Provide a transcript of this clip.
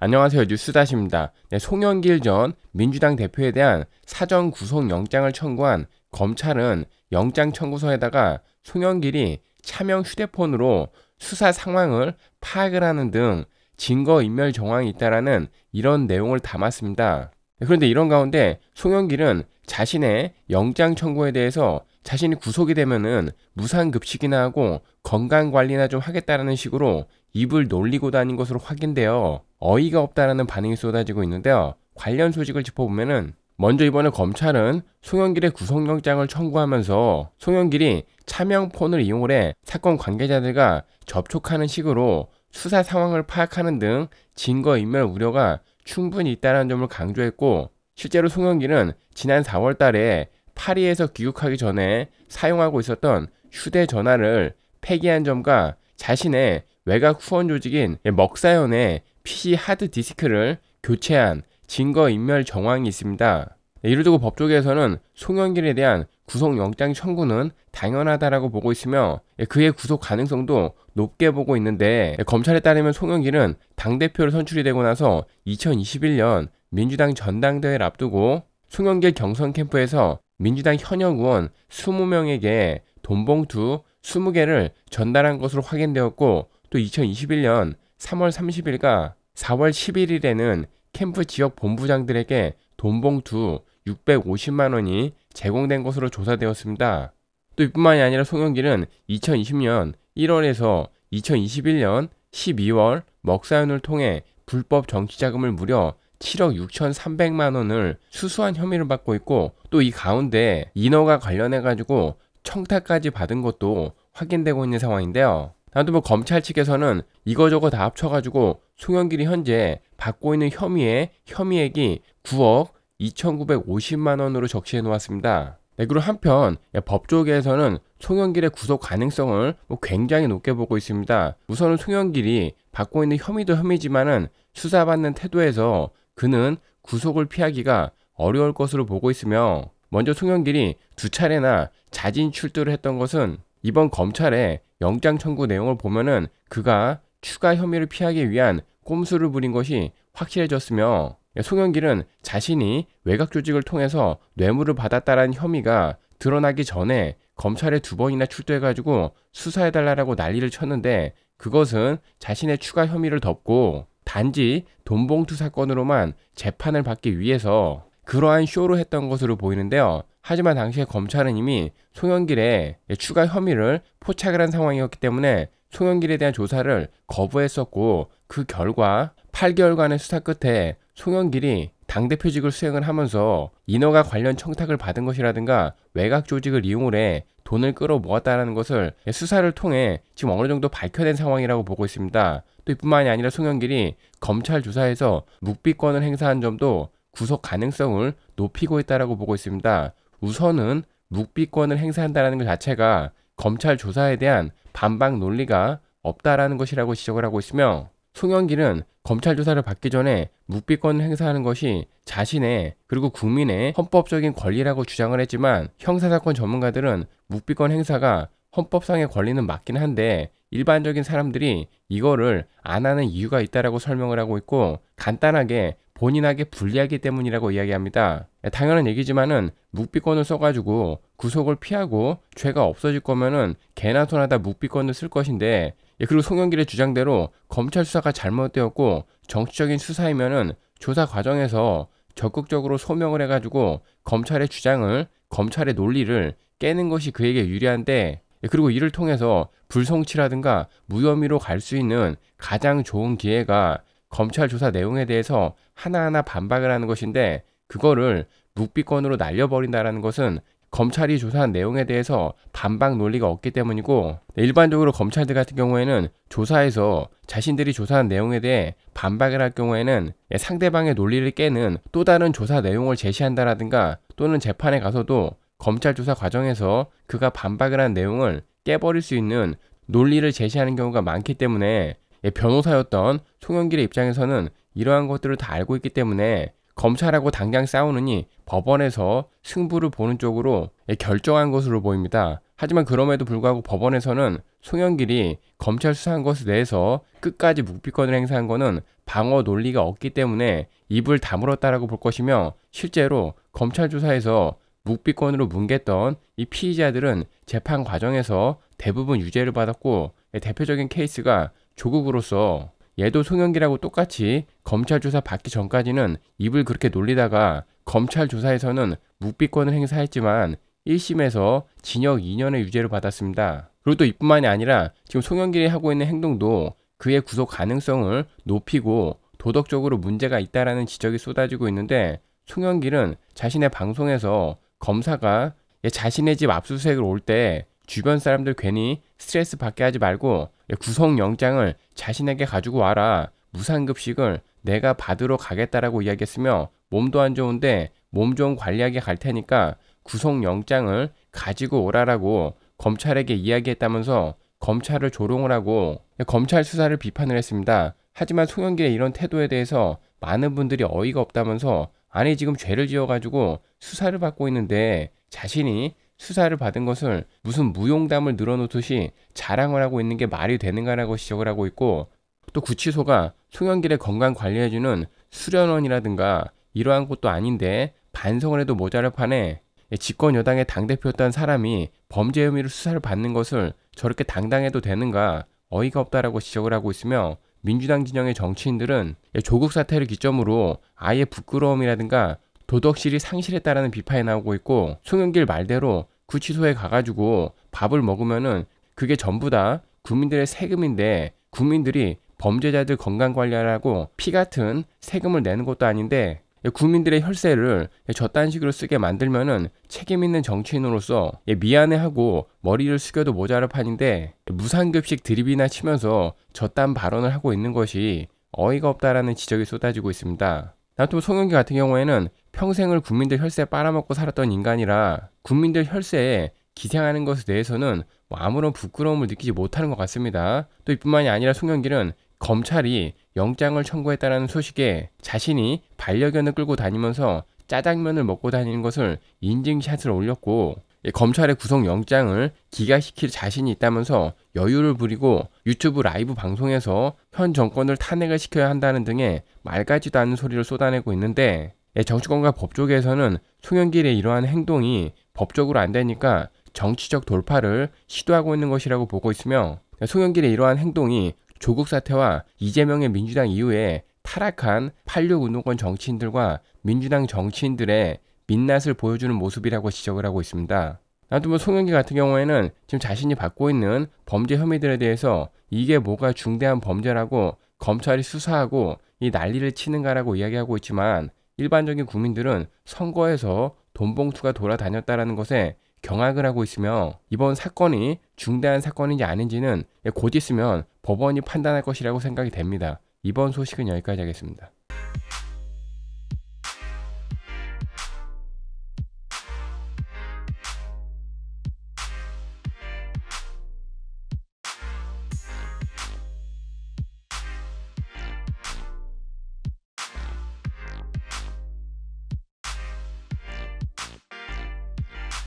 안녕하세요. 뉴스다시입니다. 네, 송영길 전 민주당 대표에 대한 사전 구속 영장을 청구한 검찰은 영장 청구서에다가 송영길이 차명 휴대폰으로 수사 상황을 파악을 하는 등 증거 인멸 정황이 있다라는 이런 내용을 담았습니다. 그런데 이런 가운데 송영길은 자신의 영장 청구에 대해서 자신이 구속이 되면은 무상급식이나 하고 건강관리나 좀 하겠다라는 식으로 입을 놀리고 다닌 것으로 확인되어 어이가 없다라는 반응이 쏟아지고 있는데요. 관련 소식을 짚어보면은 먼저 이번에 검찰은 송영길의 구속영장을 청구하면서 송영길이 차명폰을 이용해 사건 관계자들과 접촉하는 식으로 수사 상황을 파악하는 등 증거인멸 우려가 충분히 있다는 점을 강조했고 실제로 송영길은 지난 4월 달에 파리에서 귀국하기 전에 사용하고 있었던 휴대전화를 폐기한 점과 자신의 외곽 후원 조직인 먹사연의 PC 하드 디스크를 교체한 증거인멸 정황이 있습니다. 네, 이를 두고 법조계에서는 송영길에 대한 구속영장 청구는 당연하다라고 보고 있으며 예, 그의 구속 가능성도 높게 보고 있는데 예, 검찰에 따르면 송영길은 당대표로 선출이 되고 나서 2021년 민주당 전당대회를 앞두고 송영길 경선 캠프에서 민주당 현역 의원 20명에게 돈봉투 20개를 전달한 것으로 확인되었고 또 2021년 3월 30일과 4월 11일에는 캠프 지역 본부장들에게 돈봉투 650만 원이 제공된 것으로 조사되었습니다. 또 이뿐만이 아니라 송영길은 2020년 1월에서 2021년 12월 먹사연을 통해 불법 정치자금을 무려 7억 6,300만 원을 수수한 혐의를 받고 있고 또 이 가운데 인허가 관련해 가지고 청탁까지 받은 것도 확인되고 있는 상황인데요. 다음또 뭐 검찰 측에서는 이거저거 다 합쳐가지고 송영길이 현재 받고 있는 혐의의 혐의액이 9억 2,950만 원으로 적시해 놓았습니다. 네, 그리고 한편 법조계에서는 송영길의 구속 가능성을 뭐 굉장히 높게 보고 있습니다. 우선은 송영길이 받고 있는 혐의도 혐의지만은 수사받는 태도에서 그는 구속을 피하기가 어려울 것으로 보고 있으며 먼저 송영길이 두 차례나 자진 출두를 했던 것은 이번 검찰의 영장 청구 내용을 보면은 그가 추가 혐의를 피하기 위한 꼼수를 부린 것이 확실해졌으며 송영길은 자신이 외곽 조직을 통해서 뇌물을 받았다라는 혐의가 드러나기 전에 검찰에 두 번이나 출두해가지고 수사해달라고 난리를 쳤는데 그것은 자신의 추가 혐의를 덮고 단지 돈봉투 사건으로만 재판을 받기 위해서 그러한 쇼로 했던 것으로 보이는데요. 하지만 당시에 검찰은 이미 송영길의 추가 혐의를 포착을 한 상황이었기 때문에 송영길에 대한 조사를 거부했었고 그 결과 8개월간의 수사 끝에 송영길이 당대표직을 수행을 하면서 인허가 관련 청탁을 받은 것이라든가 외곽 조직을 이용을 해 돈을 끌어 모았다는 것을 수사를 통해 지금 어느 정도 밝혀낸 상황이라고 보고 있습니다. 또 이뿐만이 아니라 송영길이 검찰 조사에서 묵비권을 행사한 점도 구속 가능성을 높이고 있다라고 보고 있습니다. 우선은 묵비권을 행사한다는 것 자체가 검찰 조사에 대한 반박 논리가 없다라는 것이라고 지적을 하고 있으며 송영길은 검찰 조사를 받기 전에 묵비권을 행사하는 것이 자신의 그리고 국민의 헌법적인 권리라고 주장을 했지만 형사사건 전문가들은 묵비권 행사가 헌법상의 권리는 맞긴 한데 일반적인 사람들이 이거를 안 하는 이유가 있다라고 설명을 하고 있고 간단하게 본인에게 불리하기 때문이라고 이야기합니다. 예, 당연한 얘기지만은 묵비권을 써가지고 구속을 피하고 죄가 없어질 거면은 개나 소나 다 묵비권을 쓸 것인데 예, 그리고 송영길의 주장대로 검찰 수사가 잘못되었고 정치적인 수사이면은 조사 과정에서 적극적으로 소명을 해가지고 검찰의 주장을 검찰의 논리를 깨는 것이 그에게 유리한데 예, 그리고 이를 통해서 불송치라든가 무혐의로 갈 수 있는 가장 좋은 기회가 검찰 조사 내용에 대해서 하나하나 반박을 하는 것인데 그거를 묵비권으로 날려버린다라는 것은 검찰이 조사한 내용에 대해서 반박 논리가 없기 때문이고 일반적으로 검찰들 같은 경우에는 조사에서 자신들이 조사한 내용에 대해 반박을 할 경우에는 상대방의 논리를 깨는 또 다른 조사 내용을 제시한다라든가 또는 재판에 가서도 검찰 조사 과정에서 그가 반박을 한 내용을 깨버릴 수 있는 논리를 제시하는 경우가 많기 때문에 변호사였던 송영길의 입장에서는 이러한 것들을 다 알고 있기 때문에 검찰하고 당장 싸우느니 법원에서 승부를 보는 쪽으로 결정한 것으로 보입니다. 하지만 그럼에도 불구하고 법원에서는 송영길이 검찰 수사한 것에 대해서 끝까지 묵비권을 행사한 것은 방어 논리가 없기 때문에 입을 다물었다라고 볼 것이며 실제로 검찰 조사에서 묵비권으로 뭉갰던 이 피의자들은 재판 과정에서 대부분 유죄를 받았고 대표적인 케이스가 조국으로서 얘도 송영기라고 똑같이 검찰 조사 받기 전까지는 입을 그렇게 놀리다가 검찰 조사에서는 묵비권을 행사했지만 1심에서 징역 2년의 유죄를 받았습니다. 그리고 또 이뿐만이 아니라 지금 송영길이 하고 있는 행동도 그의 구속 가능성을 높이고 도덕적으로 문제가 있다라는 지적이 쏟아지고 있는데 송영길은 자신의 방송에서 검사가 자신의 집 압수수색을 올 때 주변 사람들 괜히 스트레스 받게 하지 말고 구속영장을 자신에게 가지고 와라. 무상급식을 내가 받으러 가겠다라고 이야기했으며 몸도 안 좋은데 몸 좀 관리하게 갈 테니까 구속영장을 가지고 오라라고 검찰에게 이야기했다면서 검찰을 조롱을 하고 검찰 수사를 비판을 했습니다. 하지만 송영길의 이런 태도에 대해서 많은 분들이 어이가 없다면서 아니 지금 죄를 지어가지고 수사를 받고 있는데 자신이 수사를 받은 것을 무슨 무용담을 늘어놓듯이 자랑을 하고 있는 게 말이 되는가라고 지적을 하고 있고 또 구치소가 송영길의 건강 관리해주는 수련원이라든가 이러한 곳도 아닌데 반성을 해도 모자랄 판에 집권 여당의 당대표였던 사람이 범죄 혐의로 수사를 받는 것을 저렇게 당당해도 되는가 어이가 없다라고 지적을 하고 있으며 민주당 진영의 정치인들은 조국 사태를 기점으로 아예 부끄러움이라든가 도덕실이 상실했다라는 비판이 나오고 있고 송영길 말대로 구치소에 가가지고 밥을 먹으면은 그게 전부 다 국민들의 세금인데 국민들이 범죄자들 건강 관리하라고 피 같은 세금을 내는 것도 아닌데 국민들의 혈세를 저딴 식으로 쓰게 만들면은 책임 있는 정치인으로서 미안해하고 머리를 숙여도 모자랄 판인데 무상급식 드립이나 치면서 저딴 발언을 하고 있는 것이 어이가 없다라는 지적이 쏟아지고 있습니다. 나또 송영기 같은 경우에는 평생을 국민들 혈세 빨아먹고 살았던 인간이라 국민들 혈세에 기생하는 것에 대해서는 뭐 아무런 부끄러움을 느끼지 못하는 것 같습니다. 또 이뿐만이 아니라 송영길은 검찰이 영장을 청구했다는 소식에 자신이 반려견을 끌고 다니면서 짜장면을 먹고 다니는 것을 인증샷을 올렸고 검찰의 구속영장을 기각시킬 자신이 있다면서 여유를 부리고 유튜브 라이브 방송에서 현 정권을 탄핵을 시켜야 한다는 등의 말 같지도 않은 소리를 쏟아내고 있는데 정치권과 법조계에서는 송영길의 이러한 행동이 법적으로 안 되니까 정치적 돌파를 시도하고 있는 것이라고 보고 있으며 송영길의 이러한 행동이 조국 사태와 이재명의 민주당 이후에 타락한 86 운동권 정치인들과 민주당 정치인들의 민낯을 보여주는 모습이라고 지적을 하고 있습니다. 나도 뭐 송영기 같은 경우에는 지금 자신이 받고 있는 범죄 혐의들에 대해서 이게 뭐가 중대한 범죄라고 검찰이 수사하고 이 난리를 치는가라고 이야기하고 있지만 일반적인 국민들은 선거에서 돈봉투가 돌아다녔다라는 것에 경악을 하고 있으며 이번 사건이 중대한 사건인지 아닌지는 곧 있으면 법원이 판단할 것이라고 생각이 됩니다. 이번 소식은 여기까지 하겠습니다.